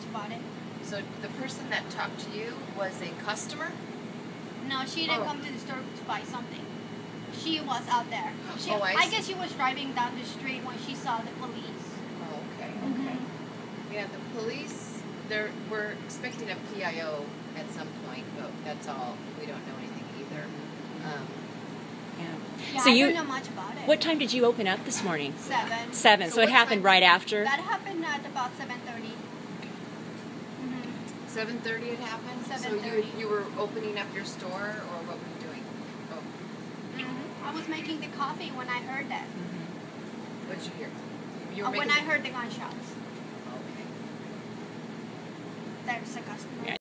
much about it. So the person that talked to you was a customer? No, she didn't Oh. come to the store to buy something. She was out there. She, Oh, I see. guess she was driving down the street when she saw the police. Oh, okay, okay. Yeah, the police, they're, we're expecting a PIO at some point, but that's all. We don't know anything either. Um, Yeah. Yeah, So I you- don't know much about it. What time did you open up this morning? Seven. Seven. So So, it happened time- right after. That happened at about seven thirty. Mm-hmm. Seven thirty it happened? So 7:30. you, you were opening up your store or what were you doing? Oh, Mm-hmm. I was making the coffee when I heard that. what did you hear? You were Uh, when making I heard the gunshots. Okay. There's a customer. Yeah.